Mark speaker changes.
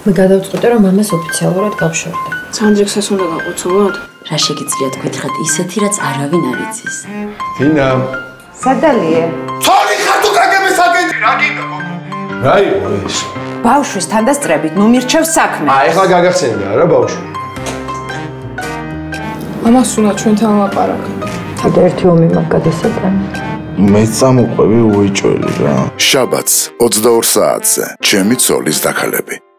Speaker 1: მე გადავწყვიტე რომ მამას ოფიციალურად გავშორდე.
Speaker 2: სანდრიქსას უნდა გაყოცოთ?
Speaker 3: რა შეგიძლიათ გითხრათ ისეთი რაც არავინ არ იცის.
Speaker 4: დინა
Speaker 5: სადალიე
Speaker 4: ცოლი ხარ თუ კაგების აგენტი რა გინდა გოგო რა იყო ეს
Speaker 5: ბავშვის თანდასწრებით ნუ მირჩევ საქმე
Speaker 4: აი ახლა გაგახსენდა რა ბავშვი
Speaker 2: ამას უნდა ჩვენთან ლაპარაკი.
Speaker 1: კიდე ერთი ომი მაგ გადასატანი.
Speaker 6: მე წამოყვები უეჭველი რა
Speaker 7: შაბათს 22 საათზე ჩემი ცოლის დაქალები